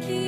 keep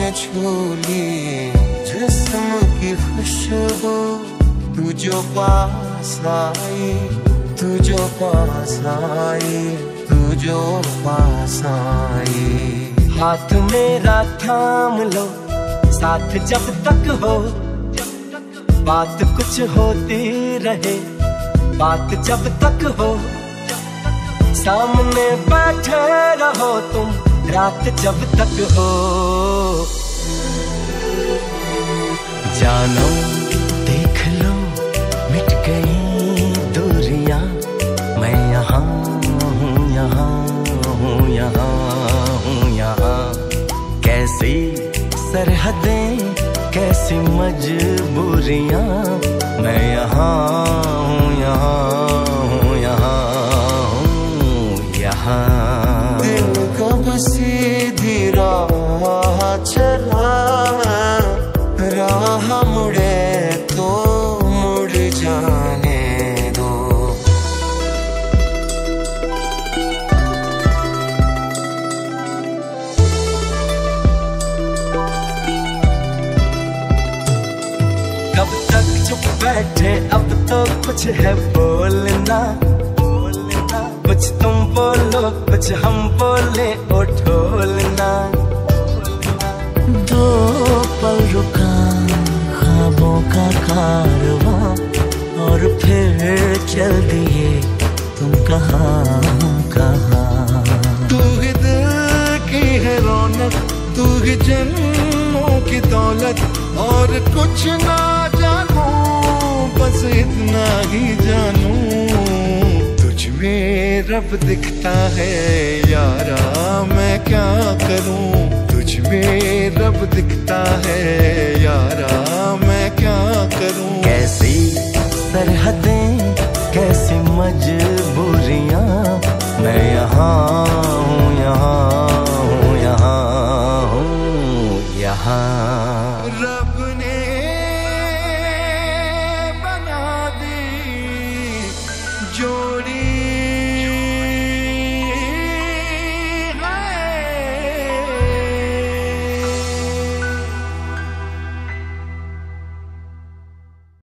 रूह छोली जिस्म की खुशबू तू जो पास आई तू जो पास आई तू जो पास आई हाथ मेरा थाम लो, साथ जब तक हो, बात कुछ होती रहे, बात जब तक हो, सामने बैठे रहो तुम। रात जब तक हो। जानो, देख लो, मिट गई दूरियाँ। मैं यहाँ हूँ यहाँ हूँ यहाँ हूँ, यहाँ। कैसी सरहदें, कैसी मजबूरियाँ। मैं यहाँ बैठे अब तो कुछ है बोलना। बोलना कुछ तुम बोलो कुछ हम बोले ओ ढोलना। दो पल रुका ख्वाबों का कारवां और फिर चल दिए तुम कहाँ कहाँ तू ही दिल की है रौनक तू ही जन्मों की दौलत और कुछ ना बस इतना ही जानू। तुझ में रब दिखता है, यारा मैं क्या करूँ? तुझ में रब दिखता है, यारा मैं क्या करूँ? कैसी सरहदें, कैसी मजबूरियाँ, मैं यहाँ